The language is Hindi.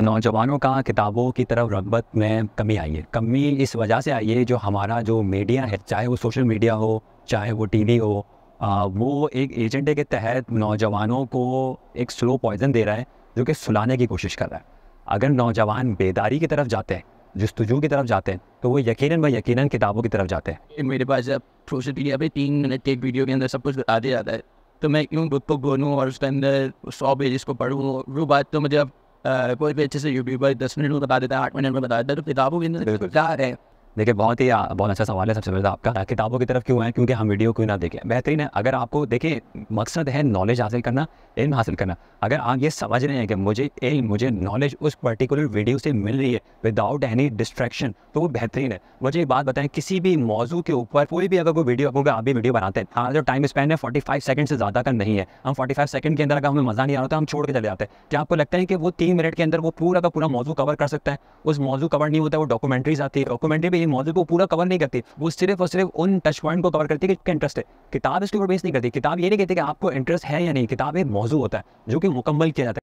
नौजवानों का किताबों की तरफ़ रगबत में कमी आई है। कमी इस वजह से आई है जो हमारा जो मीडिया है चाहे वो सोशल मीडिया हो चाहे वो टीवी हो आ, वो एक एजेंडे के तहत नौजवानों को एक स्लो पॉइजन दे रहा है जो कि सुलाने की कोशिश कर रहा है। अगर नौजवान बेदारी की तरफ़ जाते हैं जस्तजू की तरफ़ जाते हैं तो वो यकीनन व यकीनन किताबों की तरफ़ जाते हैं। मेरे पास जब सोशल मीडिया पे तीन मिनट के वीडियो के अंदर सब कुछ बता दिया जाता है तो मैं क्यों बुक को बोलूँ और उसके अंदर सौ पेज को पढ़ूँ वो बात तो मुझे अब कोई भी अच्छे से यूट्यूबर दस मिनट में बता देता है आठ मिनट में बता देता है तो किताबों के अंदर क्या है देखिए, बहुत ही बहुत अच्छा सवाल है सबसे पहले तो आपका किताबों की तरफ़ क्यों है क्योंकि हम वीडियो क्यों ना देखें? बेहतरीन है, अगर आपको, देखिए, मकसद है नॉलेज हासिल करना, इल्म हासिल करना। अगर आप ये समझ रहे हैं कि मुझे इल्म, मुझे नॉलेज उस पर्टिकुलर वीडियो से मिल रही है विदाउट एनी डिस्ट्रैक्शन तो वो बेहतरीन है। मुझे एक बात बताएँ, किसी भी मौजू के ऊपर, कोई भी अगर कोई वीडियो क्योंकि आप भी वीडियो बनाते हैं हमारा जो टाइम स्पेंड है फोर्टी फाइव सेकंड से ज़्यादा का नहीं है। हम फोर्टी फाइव सेकंड के अंदर अगर हमें मज़ा नहीं आ रहा तो हम छोड़ के चले जाते हैं। क्या आपको लगता है कि वो तीन मिनट के अंदर वो पूरा का पूरा मौजू कवर कर सकता है? उस मौजू कवर नहीं होता है वो डॉक्यूमेंट्रीज आती है। डॉक्यूमेंट्री भी मौजू को पूरा कवर नहीं करती। वो सिर्फ़ और सिर्फ़ उन टच पॉइंट को कवर करती है कि इंटरेस्ट है। किताब इसके ऊपर बेस नहीं करती। किताब ये नहीं कहती कि आपको इंटरेस्ट है या नहीं। किताब एक मौजू होता है, जो कि मुकम्मल किया जाता है।